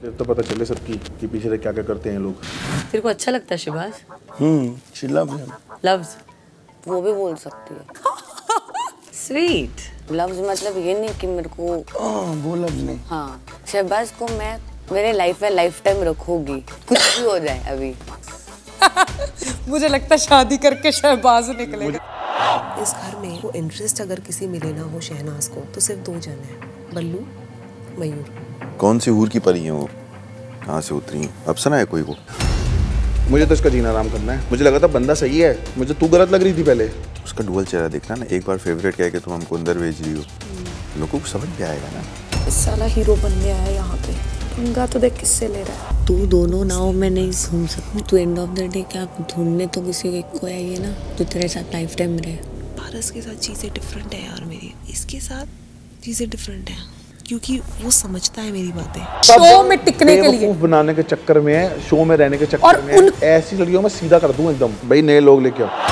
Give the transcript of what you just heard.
फिर तो पता चले सबकी कि पीछे से क्या क्या करते हैं लोग। तेरे को अच्छा लगता है शिबाज hmm she loves him loves वो भी बोल सकती है। स्वीट लव्स मतलब ये नहीं कि मेरे को ओह वो लव्स नहीं हाँ शहबाज को मैं मेरे लाइफ में लाइफ टाइम रखूँगी। कुछ भी हो जाए अभी। मुझे लगता है शादी करके शहबाज निकलेगा। इस घर में वो इंटरेस्ट अगर किसी मिले ना हो शहनाज को तो सिर्फ़ दो जन है बल्लू मयूर। कौन सी हूर की परी है वो? कहाँ से उतरी हैं? अफसना है कोई वो? मुझे तो इसका जीना आराम करना है। मुझे लगा था बंदा सही है। मुझे तू गलत लग रही थी पहले। उसका डुअल चेहरा देखना ना? एक बार फेवरेट कह के तुम हमको अंदर भेज रही हो। लोगों को समझ भी आएगा ना? साला हीरो बनने आया यहाँ पे। पंगा तो देख किससे ले रहा है? तू दोनों नाव में नहीं घूम सकती। तू एंड ऑफ़ द डे क्या ढूँढने तो किसी एक को आई है ना? जो तेरे साथ लाइफ टाइम रहे। पारस के साथ चीज़ें डिफरेंट है यार मेरी। इसके साथ चीज़ें डिफरेंट है। क्योंकि वो समझता है मेरी बातें। शो में टिकने के लिए। बनाने के चक्कर में शो में रहने के चक्कर में उन- ऐसी लड़कियों में सीधा कर दूँ एकदम। भाई नए लोग लेके आओ।